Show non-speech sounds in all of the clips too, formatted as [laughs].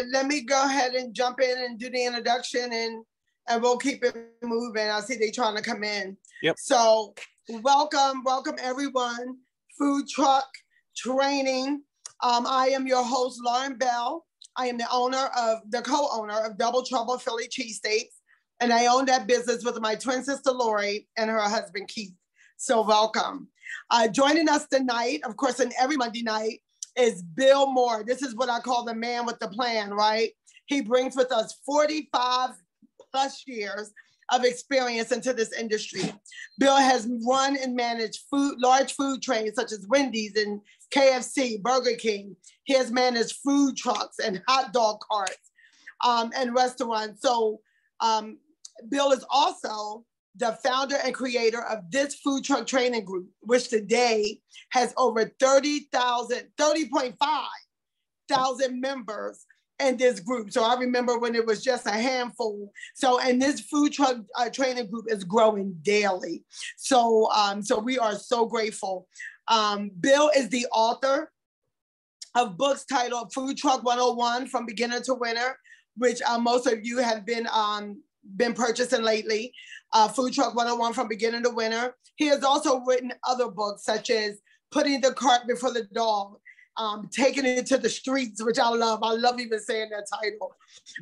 said, let me go ahead and jump in and do the introduction and and we'll keep it moving. I see they trying to come in. Yep. So welcome, welcome everyone. Food truck training. Um, I am your host, Lauren Bell. I am the owner of the co-owner of Double Trouble Philly Cheese Cheesesteaks. And I own that business with my twin sister Lori and her husband Keith. So welcome. Uh, joining us tonight, of course, and every Monday night, is Bill Moore. This is what I call the man with the plan, right? He brings with us 45 plus years of experience into this industry. Bill has run and managed food, large food trains such as Wendy's and KFC, Burger King. He has managed food trucks and hot dog carts um, and restaurants. So um, Bill is also the founder and creator of this food truck training group, which today has over 30,000, 30.5 thousand members in this group. So I remember when it was just a handful. So, and this food truck uh, training group is growing daily. So, um, so we are so grateful. Um, Bill is the author of books titled Food Truck 101 From Beginner to Winner, which uh, most of you have been um, been purchasing lately. Uh, Food Truck 101 From Beginning to Winter. He has also written other books such as Putting the Cart Before the Dog, um, taking it to the streets, which I love. I love even saying that title.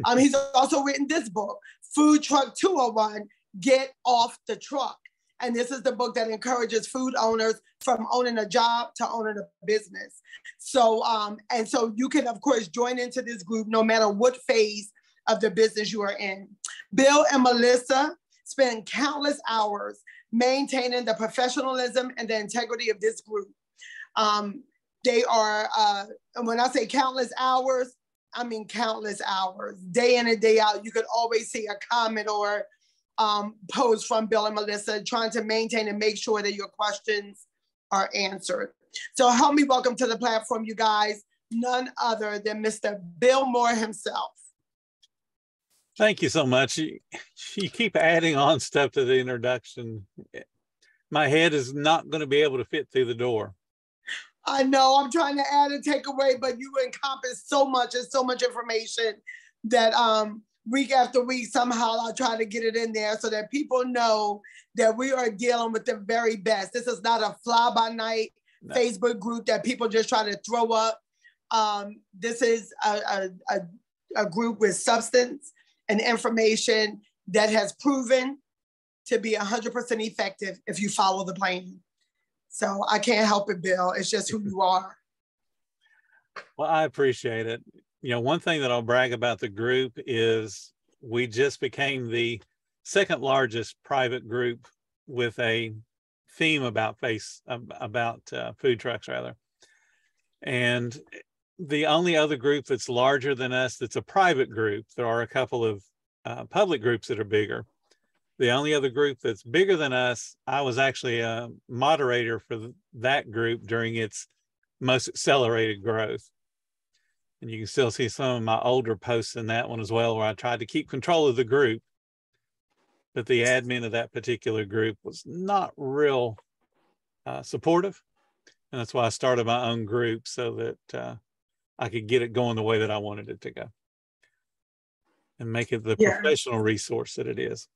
Um, he's also written this book, Food Truck 201 Get Off the Truck. And this is the book that encourages food owners from owning a job to owning a business. So, um, and so you can, of course, join into this group no matter what phase of the business you are in. Bill and Melissa spend countless hours maintaining the professionalism and the integrity of this group. Um, they are, uh, and when I say countless hours, I mean countless hours, day in and day out. You could always see a comment or um, post from Bill and Melissa trying to maintain and make sure that your questions are answered. So help me welcome to the platform, you guys, none other than Mr. Bill Moore himself. Thank you so much. You, you keep adding on stuff to the introduction. My head is not going to be able to fit through the door. I know I'm trying to add and take away, but you encompass so much and so much information that um, week after week, somehow I try to get it in there so that people know that we are dealing with the very best. This is not a fly by night no. Facebook group that people just try to throw up. Um, this is a, a, a, a group with substance and information that has proven to be 100% effective if you follow the plan. So I can't help it, Bill. It's just who you [laughs] are. Well, I appreciate it. You know, one thing that I'll brag about the group is we just became the second largest private group with a theme about face about uh, food trucks rather and the only other group that's larger than us that's a private group there are a couple of uh, public groups that are bigger. The only other group that's bigger than us i was actually a moderator for that group during its most accelerated growth. And you can still see some of my older posts in that one as well where i tried to keep control of the group. But the admin of that particular group was not real uh, supportive. And that's why I started my own group so that uh, I could get it going the way that I wanted it to go and make it the yeah. professional resource that it is.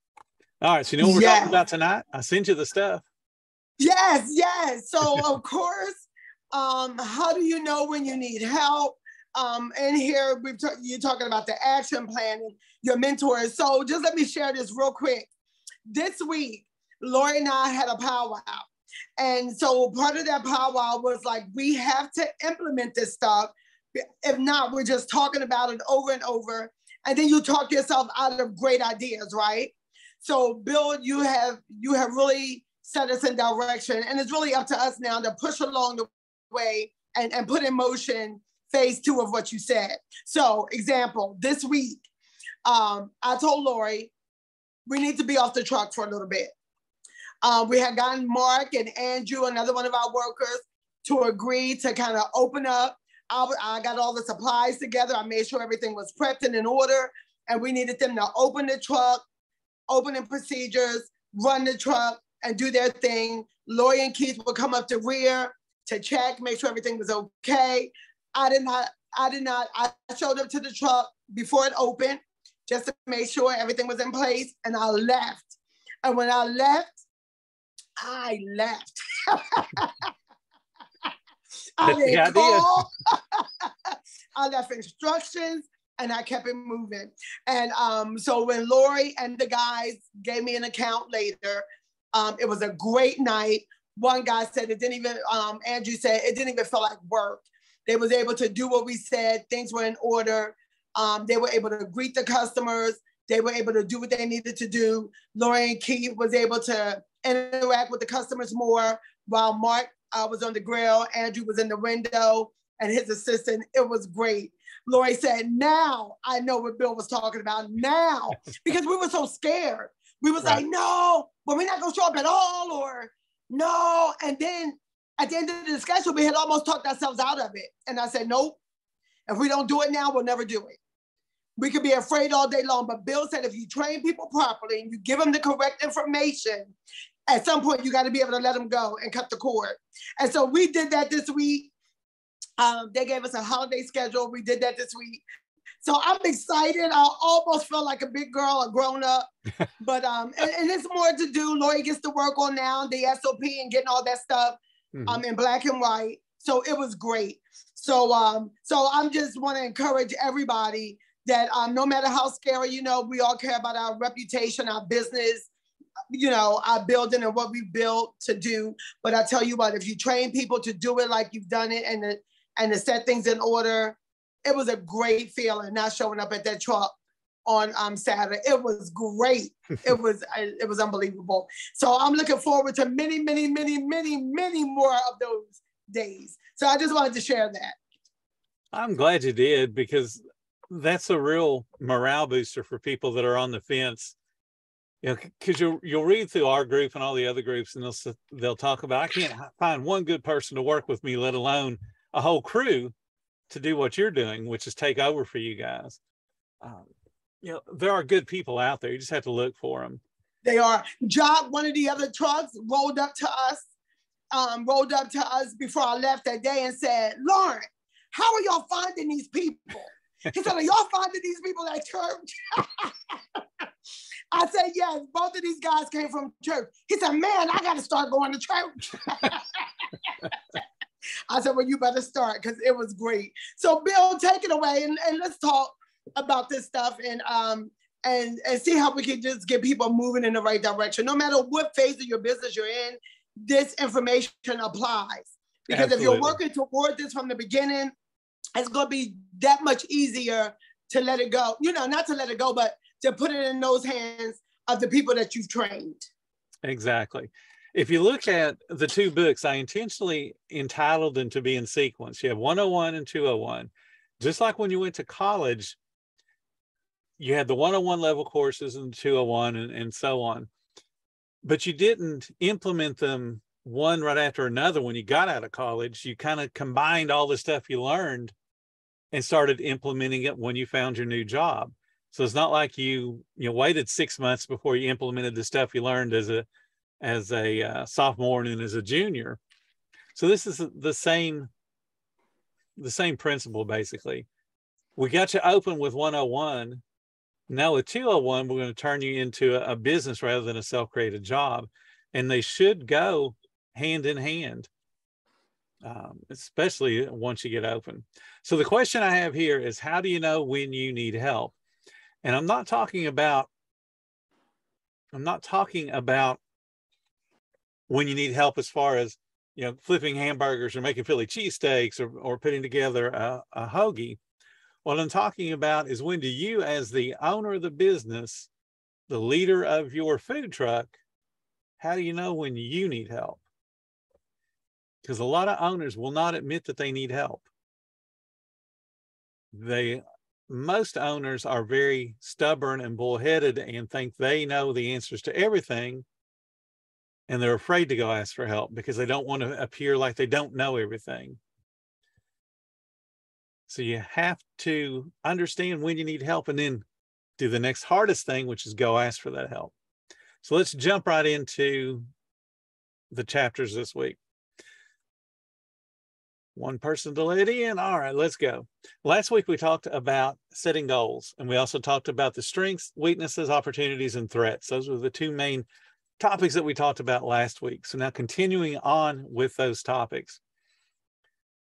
All right. So, you know what we're talking about tonight? I sent you the stuff. Yes, yes. So, of [laughs] course, um, how do you know when you need help? Um, and here we've t- you're talking about the action plan and your mentors. So just let me share this real quick this week, Lori and I had a powwow. And so part of that powwow was like, we have to implement this stuff. If not, we're just talking about it over and over. And then you talk yourself out of great ideas, right? So Bill, you have you have really set us in direction. And it's really up to us now to push along the way and, and put in motion phase two of what you said. So example, this week, um, I told Lori, we need to be off the truck for a little bit. Uh, we had gotten Mark and Andrew, another one of our workers, to agree to kind of open up. I, got all the supplies together. I made sure everything was prepped and in order. And we needed them to open the truck, opening procedures, run the truck, and do their thing. Lori and Keith would come up the rear to check, make sure everything was okay. I did not I did not. I showed up to the truck before it opened just to make sure everything was in place, and I left. And when I left, I left. [laughs] [laughs] [laughs] [laughs] I didn't call. I left instructions and I kept it moving. And um, so when Lori and the guys gave me an account later, um, it was a great night. One guy said it didn't even, um, Andrew said it didn't even feel like work. They was able to do what we said. Things were in order. Um, they were able to greet the customers. They were able to do what they needed to do. Lori and Keith was able to interact with the customers more while Mark uh, was on the grill. Andrew was in the window and his assistant. It was great. Lori said, now I know what Bill was talking about now [laughs] because we were so scared. We was right. like, no, but we're not gonna show up at all or no. And then at the end of the discussion, we had almost talked ourselves out of it. And I said, nope, if we don't do it now, we'll never do it. We could be afraid all day long, but Bill said if you train people properly and you give them the correct information, at some point you got to be able to let them go and cut the cord. And so we did that this week. Um, they gave us a holiday schedule. We did that this week. So I'm excited. I almost felt like a big girl, a grown up. [laughs] but um, and, and it's more to do. Lori gets to work on now the SOP and getting all that stuff mm-hmm. um in black and white. So it was great. So um, so I'm just want to encourage everybody that um, no matter how scary, you know, we all care about our reputation, our business, you know, our building and what we built to do. But I tell you what, if you train people to do it like you've done it and and to set things in order. It was a great feeling not showing up at that truck on um, Saturday. It was great. [laughs] it was it was unbelievable. So I'm looking forward to many, many, many, many, many more of those days. So I just wanted to share that. I'm glad you did because that's a real morale booster for people that are on the fence. You know, because you'll you'll read through our group and all the other groups, and they'll they'll talk about I can't find one good person to work with me, let alone a whole crew to do what you're doing, which is take over for you guys. Um, you know, there are good people out there. You just have to look for them. They are. Jock, one of the other trucks, rolled up to us, um, rolled up to us before I left that day and said, Lauren, how are y'all finding these people? He said, Are y'all finding these people at church? [laughs] I said, Yes, both of these guys came from church. He said, Man, I got to start going to church. [laughs] I said, well, you better start because it was great. So Bill, take it away and, and let's talk about this stuff and um and and see how we can just get people moving in the right direction. No matter what phase of your business you're in, this information applies. Because Absolutely. if you're working toward this from the beginning, it's gonna be that much easier to let it go. You know, not to let it go, but to put it in those hands of the people that you've trained. Exactly if you look at the two books, I intentionally entitled them to be in sequence. You have 101 and 201. Just like when you went to college, you had the 101 level courses and 201 and, and so on. But you didn't implement them one right after another when you got out of college. You kind of combined all the stuff you learned and started implementing it when you found your new job. So it's not like you you know, waited six months before you implemented the stuff you learned as a as a uh, sophomore and as a junior. So this is the same the same principle basically. We got you open with 101. Now with 201, we're going to turn you into a, a business rather than a self-created job, and they should go hand in hand, um, especially once you get open. So the question I have here is, how do you know when you need help? And I'm not talking about I'm not talking about when you need help as far as you know flipping hamburgers or making Philly cheesesteaks or, or putting together a, a hoagie. What I'm talking about is when do you, as the owner of the business, the leader of your food truck, how do you know when you need help? Because a lot of owners will not admit that they need help. They most owners are very stubborn and bullheaded and think they know the answers to everything and they're afraid to go ask for help because they don't want to appear like they don't know everything. So you have to understand when you need help and then do the next hardest thing, which is go ask for that help. So let's jump right into the chapters this week. One person to let in. All right, let's go. Last week we talked about setting goals, and we also talked about the strengths, weaknesses, opportunities, and threats. Those were the two main topics that we talked about last week. So now continuing on with those topics,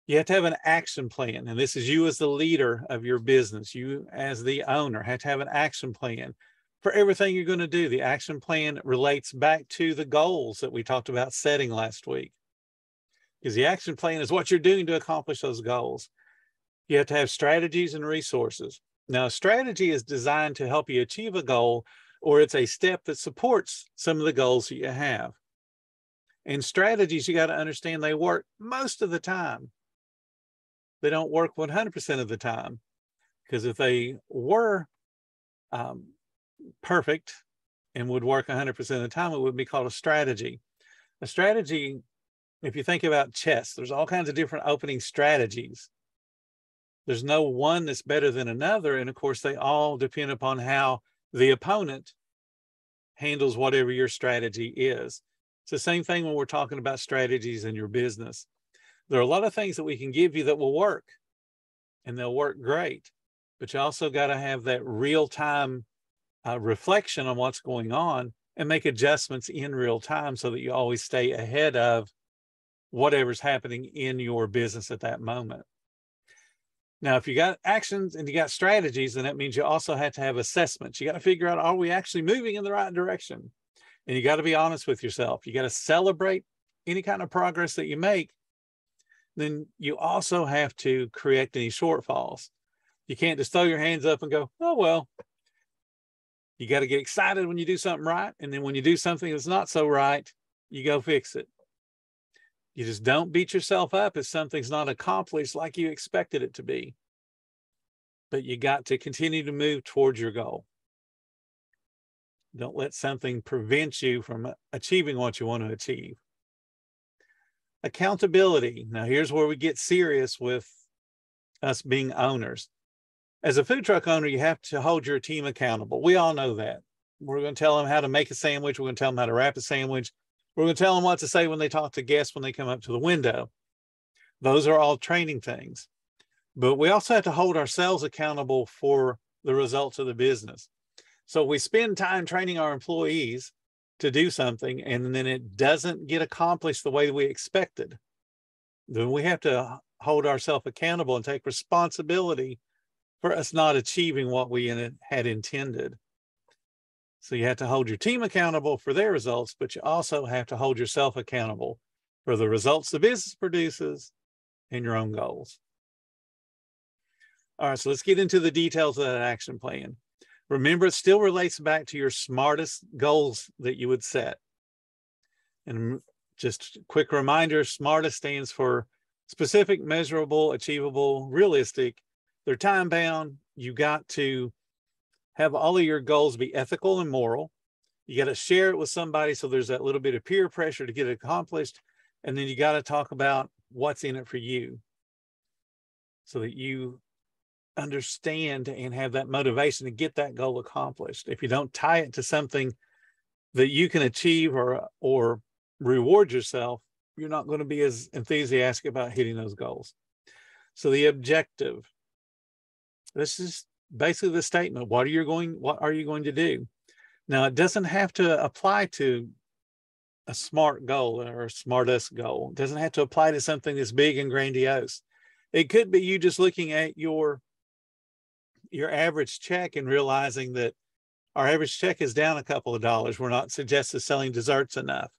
you have to have an action plan. And this is you as the leader of your business, you as the owner have to have an action plan for everything you're going to do. The action plan relates back to the goals that we talked about setting last week because the action plan is what you're doing to accomplish those goals. You have to have strategies and resources. Now, a strategy is designed to help you achieve a goal, or it's a step that supports some of the goals that you have. And strategies, you got to understand they work most of the time. They don't work 100% of the time. Because if they were um, perfect and would work 100% of the time, it would be called a strategy. A strategy if you think about chess, there's all kinds of different opening strategies. There's no one that's better than another. And of course, they all depend upon how the opponent handles whatever your strategy is. It's the same thing when we're talking about strategies in your business. There are a lot of things that we can give you that will work and they'll work great, but you also got to have that real time uh, reflection on what's going on and make adjustments in real time so that you always stay ahead of whatever's happening in your business at that moment. Now, if you got actions and you got strategies, then that means you also have to have assessments. You got to figure out are we actually moving in the right direction? And you got to be honest with yourself. You got to celebrate any kind of progress that you make. Then you also have to correct any shortfalls. You can't just throw your hands up and go, oh, well. You got to get excited when you do something right. And then when you do something that's not so right, you go fix it. You just don't beat yourself up if something's not accomplished like you expected it to be. But you got to continue to move towards your goal. Don't let something prevent you from achieving what you want to achieve. Accountability. Now, here's where we get serious with us being owners. As a food truck owner, you have to hold your team accountable. We all know that. We're going to tell them how to make a sandwich. We're going to tell them how to wrap a sandwich. We're going to tell them what to say when they talk to guests when they come up to the window. Those are all training things. But we also have to hold ourselves accountable for the results of the business. So we spend time training our employees to do something and then it doesn't get accomplished the way we expected. Then we have to hold ourselves accountable and take responsibility for us not achieving what we had intended. So you have to hold your team accountable for their results, but you also have to hold yourself accountable for the results the business produces and your own goals. All right, so let's get into the details of that action plan. Remember, it still relates back to your smartest goals that you would set. And just quick reminder, SMARTEST stands for specific, measurable, achievable, realistic. They're time bound. You got to have all of your goals be ethical and moral. You got to share it with somebody so there's that little bit of peer pressure to get it accomplished. And then you got to talk about what's in it for you so that you understand and have that motivation to get that goal accomplished. If you don't tie it to something that you can achieve or or reward yourself, you're not going to be as enthusiastic about hitting those goals. So the objective. This is basically the statement what are you going what are you going to do? Now it doesn't have to apply to a smart goal or a smartest goal. It doesn't have to apply to something that's big and grandiose. It could be you just looking at your your average check and realizing that our average check is down a couple of dollars. We're not suggested selling desserts enough.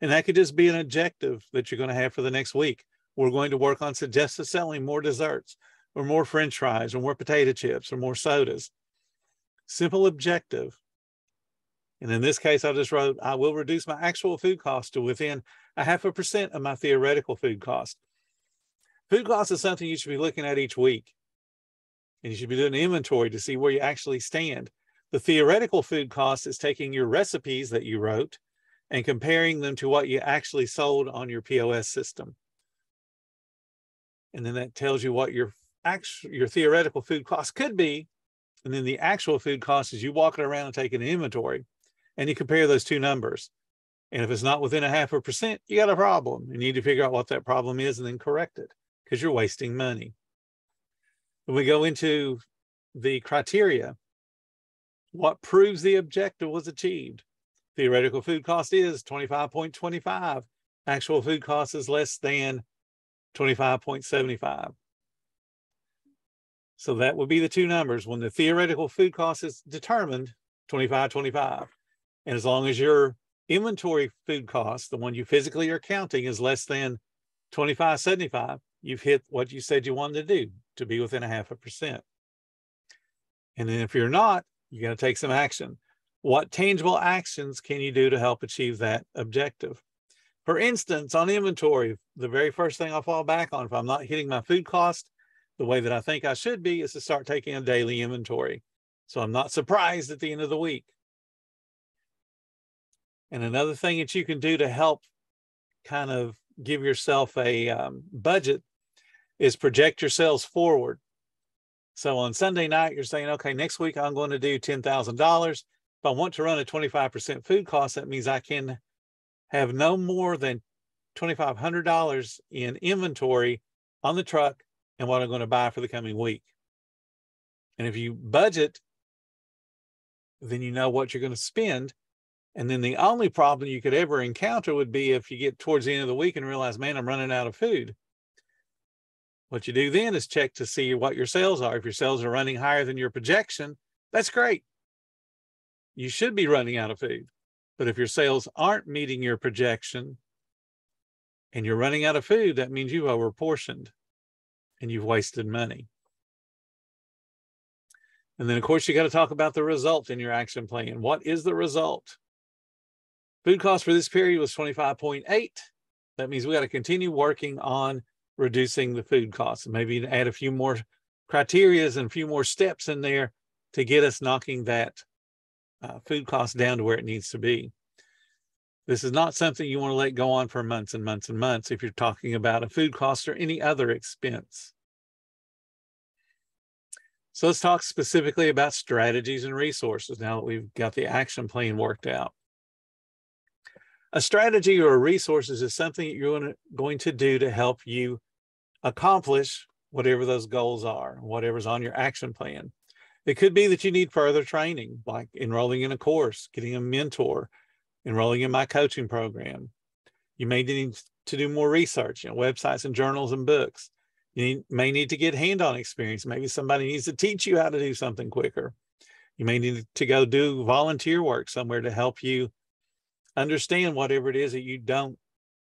And that could just be an objective that you're going to have for the next week. We're going to work on suggested selling more desserts or more french fries or more potato chips or more sodas. Simple objective. And in this case, I just wrote, I will reduce my actual food cost to within a half a percent of my theoretical food cost. Food cost is something you should be looking at each week. And you should be doing inventory to see where you actually stand. The theoretical food cost is taking your recipes that you wrote and comparing them to what you actually sold on your POS system. And then that tells you what your actual your theoretical food cost could be, and then the actual food cost is you walking around and taking an inventory, and you compare those two numbers. And if it's not within a half a percent, you got a problem. You need to figure out what that problem is and then correct it. because you're wasting money. When we go into the criteria, what proves the objective was achieved? Theoretical food cost is 25.25. Actual food cost is less than 25.75. So that would be the two numbers. When the theoretical food cost is determined, 25, 25. And as long as your inventory food cost, the one you physically are counting, is less than 25, 75, you've hit what you said you wanted to do to be within a half a percent. And then if you're not, you got to take some action. What tangible actions can you do to help achieve that objective? For instance, on inventory, the very first thing I fall back on if I'm not hitting my food cost the way that I think I should be is to start taking a daily inventory. So I'm not surprised at the end of the week. And another thing that you can do to help kind of give yourself a um, budget is project your sales forward. So on Sunday night, you're saying, okay, next week I'm going to do $10,000. If I want to run a 25% food cost, that means I can have no more than $2,500 in inventory on the truck and what I'm going to buy for the coming week. And if you budget, then you know what you're going to spend. And then the only problem you could ever encounter would be if you get towards the end of the week and realize, man, I'm running out of food. What you do then is check to see what your sales are. If your sales are running higher than your projection, that's great. You should be running out of food. But if your sales aren't meeting your projection and you're running out of food, that means you've overportioned and you've wasted money. And then, of course, you got to talk about the result in your action plan. What is the result? Food cost for this period was 25.8. That means we got to continue working on reducing the food costs. Maybe add a few more criterias and a few more steps in there to get us knocking that uh, food cost down to where it needs to be. This is not something you want to let go on for months and months and months if you're talking about a food cost or any other expense. So let's talk specifically about strategies and resources now that we've got the action plan worked out. A strategy or a resources is something that you're going to do to help you accomplish whatever those goals are, whatever's on your action plan. It could be that you need further training, like enrolling in a course, getting a mentor, enrolling in my coaching program. You may need to do more research, you know, websites and journals and books. You need, may need to get hand-on experience. Maybe somebody needs to teach you how to do something quicker. You may need to go do volunteer work somewhere to help you understand whatever it is that you don't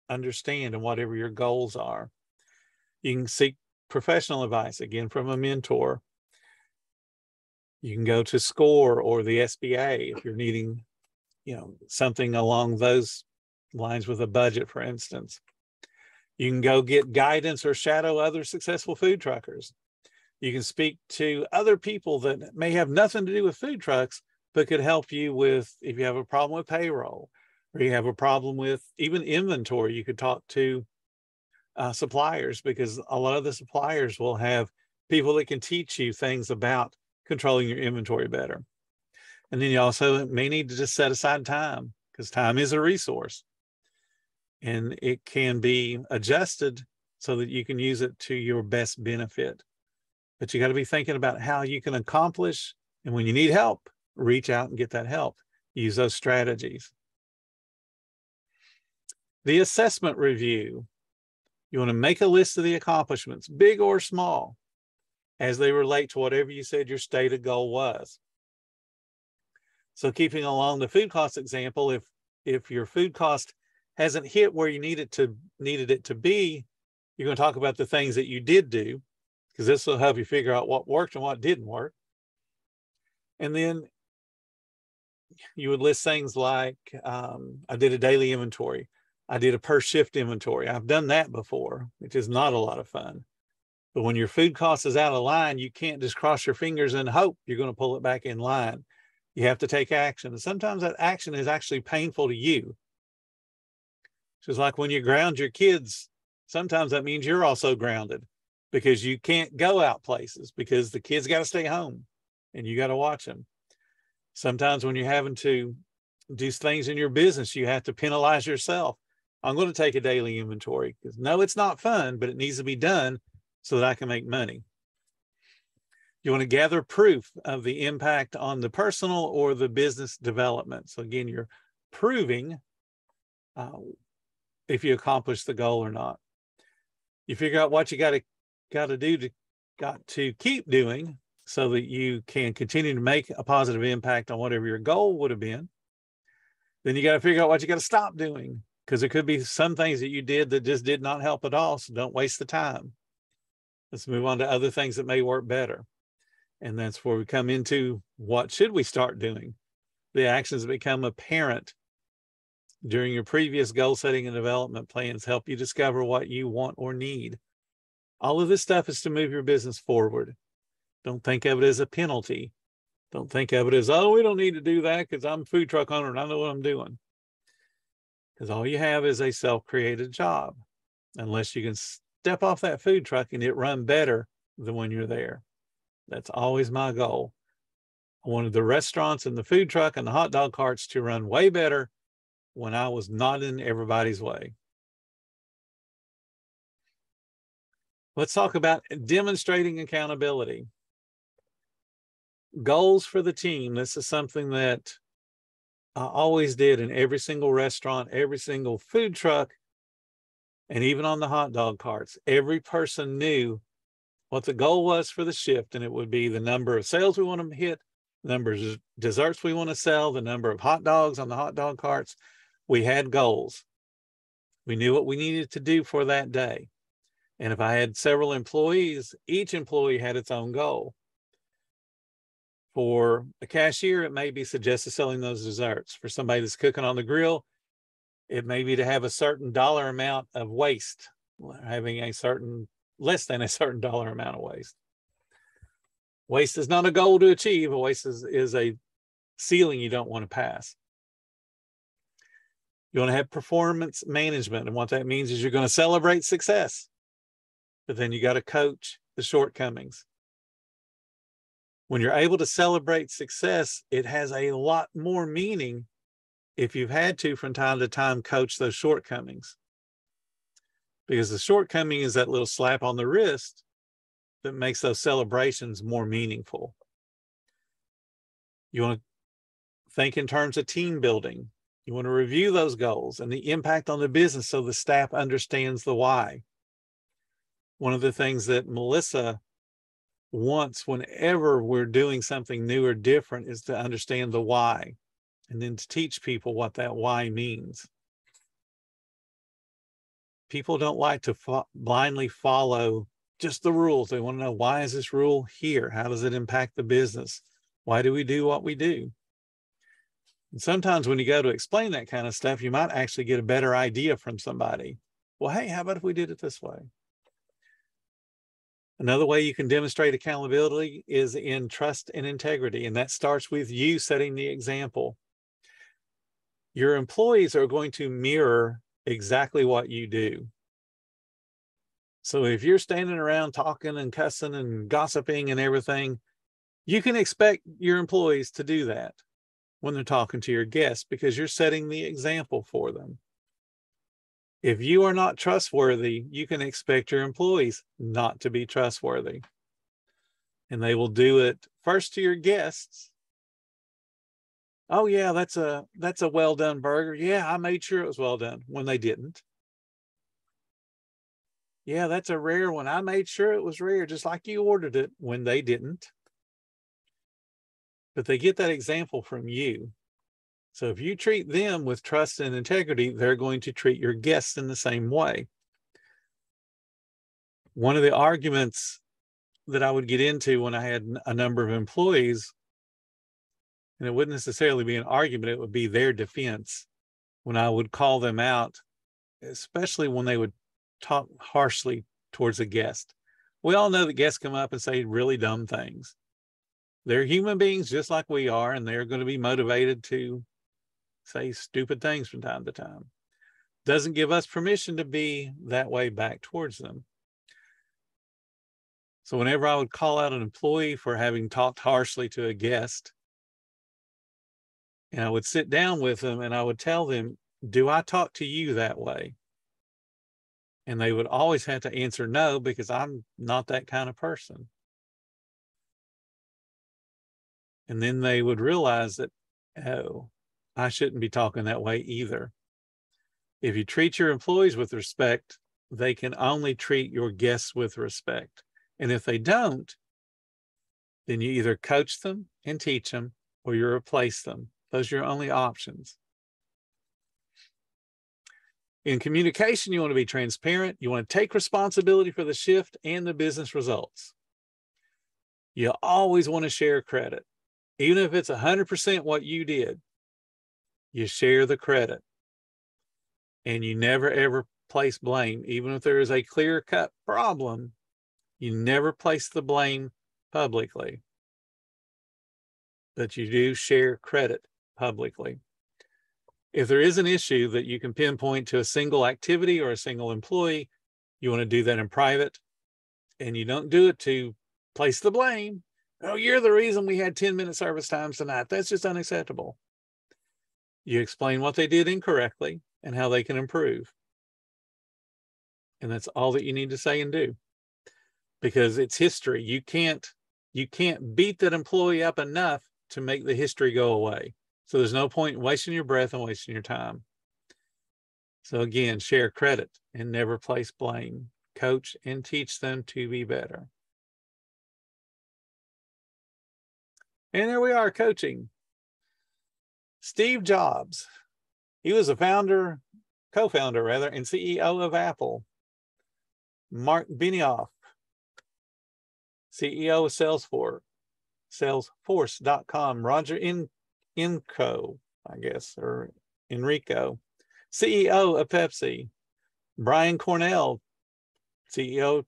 understand and whatever your goals are. You can seek professional advice again from a mentor. You can go to SCORE or the SBA if you're needing, you know, something along those lines with a budget, for instance. You can go get guidance or shadow other successful food truckers. You can speak to other people that may have nothing to do with food trucks, but could help you with if you have a problem with payroll or you have a problem with even inventory, you could talk to uh, suppliers because a lot of the suppliers will have people that can teach you things about controlling your inventory better. And then you also may need to just set aside time because time is a resource and it can be adjusted so that you can use it to your best benefit. But you got to be thinking about how you can accomplish. And when you need help, reach out and get that help. Use those strategies. The assessment review. You want to make a list of the accomplishments, big or small, as they relate to whatever you said your stated goal was. So keeping along the food cost example, if if your food cost hasn't hit where you need it to needed it to be, you're going to talk about the things that you did do, because this will help you figure out what worked and what didn't work. And then you would list things like um, I did a daily inventory. I did a per shift inventory. I've done that before, which is not a lot of fun. But when your food cost is out of line, you can't just cross your fingers and hope you're going to pull it back in line. You have to take action. And sometimes that action is actually painful to you. Just like when you ground your kids, sometimes that means you're also grounded because you can't go out places because the kids got to stay home and you got to watch them. Sometimes when you're having to do things in your business, you have to penalize yourself I'm going to take a daily inventory because no, it's not fun, but it needs to be done so that I can make money. You want to gather proof of the impact on the personal or the business development. So again, you're proving uh, if you accomplish the goal or not. You figure out what you got to got to do to got to keep doing so that you can continue to make a positive impact on whatever your goal would have been. Then you got to figure out what you got to stop doing because there could be some things that you did that just did not help at all. So don't waste the time. Let's move on to other things that may work better. And that's where we come into what should we start doing? The actions that become apparent during your previous goal setting and development plans help you discover what you want or need. All of this stuff is to move your business forward. Don't think of it as a penalty. Don't think of it as, oh, we don't need to do that because I'm a food truck owner and I know what I'm doing. Because all you have is a self created job, unless you can step off that food truck and it run better than when you're there. That's always my goal. I wanted the restaurants and the food truck and the hot dog carts to run way better when I was not in everybody's way. Let's talk about demonstrating accountability. Goals for the team. This is something that I always did in every single restaurant, every single food truck, and even on the hot dog carts. Every person knew what the goal was for the shift, and it would be the number of sales we want to hit, the number of desserts we want to sell, the number of hot dogs on the hot dog carts. We had goals. We knew what we needed to do for that day. And if I had several employees, each employee had its own goal. For a cashier, it may be suggested selling those desserts. For somebody that's cooking on the grill, it may be to have a certain dollar amount of waste, having a certain less than a certain dollar amount of waste. Waste is not a goal to achieve. Waste is, is a ceiling you don't want to pass. You want to have performance management. And what that means is you're going to celebrate success, but then you got to coach the shortcomings. When you're able to celebrate success, it has a lot more meaning if you've had to from time to time coach those shortcomings because the shortcoming is that little slap on the wrist that makes those celebrations more meaningful. You want to think in terms of team building. You want to review those goals and the impact on the business so the staff understands the why. One of the things that Melissa wants whenever we're doing something new or different is to understand the why and then to teach people what that why means people don't like to fo- blindly follow just the rules. They want to know why is this rule here? How does it impact the business? Why do we do what we do? And sometimes when you go to explain that kind of stuff, you might actually get a better idea from somebody. Well, hey, how about if we did it this way? Another way you can demonstrate accountability is in trust and integrity, and that starts with you setting the example. Your employees are going to mirror exactly what you do. So if you're standing around talking and cussing and gossiping and everything, you can expect your employees to do that when they're talking to your guests because you're setting the example for them. If you are not trustworthy, you can expect your employees not to be trustworthy. And they will do it first to your guests oh yeah that's a that's a well done burger. Yeah i made sure it was well done when they didn't. Yeah that's a rare one. I made sure it was rare just like you ordered it when they didn't. But they get that example from you. So if you treat them with trust and integrity they're going to treat your guests in the same way. One of the arguments that i would get into when i had a number of employees and it wouldn't necessarily be an argument, it would be their defense when I would call them out, especially when they would talk harshly towards a guest. We all know that guests come up and say really dumb things. They're human beings just like we are, and they're going to be motivated to say stupid things from time to time. Doesn't give us permission to be that way back towards them. So, whenever I would call out an employee for having talked harshly to a guest, and I would sit down with them and I would tell them, Do I talk to you that way? And they would always have to answer no because I'm not that kind of person. And then they would realize that, oh, I shouldn't be talking that way either. If you treat your employees with respect, they can only treat your guests with respect. And if they don't, then you either coach them and teach them or you replace them. Those are your only options. In communication, you want to be transparent. You want to take responsibility for the shift and the business results. You always want to share credit. Even if it's 100% what you did, you share the credit. And you never ever place blame. Even if there is a clear cut problem, you never place the blame publicly. But you do share credit publicly. If there is an issue that you can pinpoint to a single activity or a single employee, you want to do that in private. And you don't do it to place the blame. Oh, you're the reason we had 10 minute service times tonight. That's just unacceptable. You explain what they did incorrectly and how they can improve. And that's all that you need to say and do because it's history. You can't you can't beat that employee up enough to make the history go away. So there's no point wasting your breath and wasting your time. So again, share credit and never place blame. Coach and teach them to be better. And there we are coaching. Steve Jobs. He was a founder, co-founder rather, and CEO of Apple. Mark Benioff, CEO of Salesforce, Salesforce.com. Roger In, Inco, I guess, or Enrico, CEO of Pepsi. Brian Cornell, CEO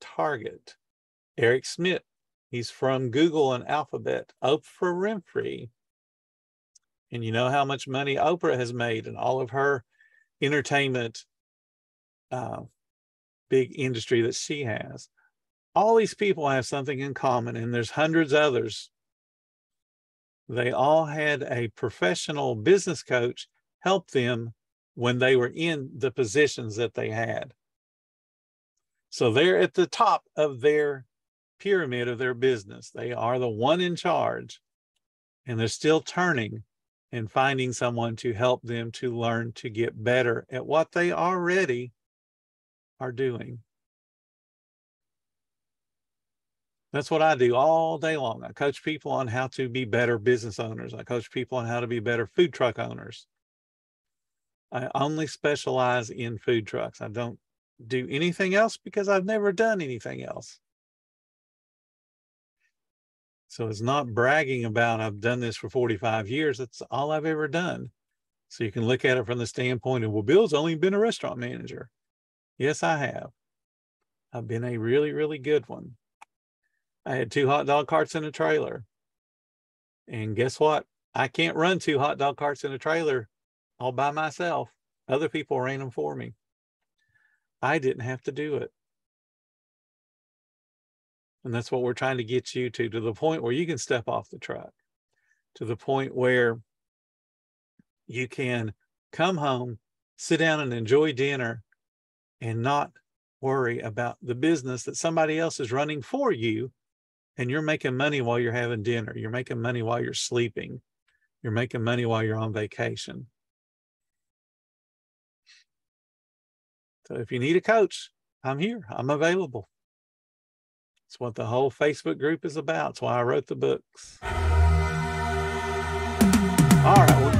Target. Eric Schmidt, He's from Google and Alphabet. Oprah Winfrey. And you know how much money Oprah has made and all of her entertainment uh, big industry that she has. All these people have something in common, and there's hundreds others. They all had a professional business coach help them when they were in the positions that they had. So they're at the top of their pyramid of their business. They are the one in charge, and they're still turning and finding someone to help them to learn to get better at what they already are doing. That's what I do all day long. I coach people on how to be better business owners. I coach people on how to be better food truck owners. I only specialize in food trucks. I don't do anything else because I've never done anything else. So it's not bragging about I've done this for 45 years. That's all I've ever done. So you can look at it from the standpoint of, well, Bill's only been a restaurant manager. Yes, I have. I've been a really, really good one. I had two hot dog carts in a trailer. And guess what? I can't run two hot dog carts in a trailer all by myself. Other people ran them for me. I didn't have to do it. And that's what we're trying to get you to, to the point where you can step off the truck, to the point where you can come home, sit down and enjoy dinner and not worry about the business that somebody else is running for you. And you're making money while you're having dinner. You're making money while you're sleeping. You're making money while you're on vacation. So if you need a coach, I'm here. I'm available. It's what the whole Facebook group is about. That's why I wrote the books. All right. Well,